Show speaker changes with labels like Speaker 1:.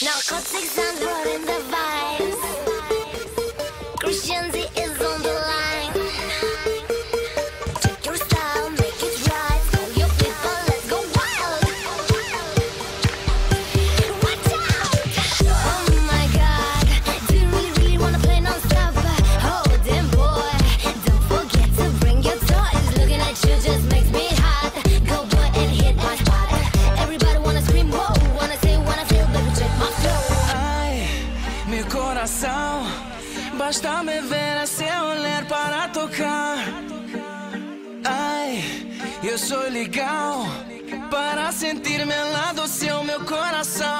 Speaker 1: Now, and war in the
Speaker 2: vibe. coração. Basta me ver assim, a seu olhar para tocar. Ai, eu sou legal para sentir-me lado seu meu coração.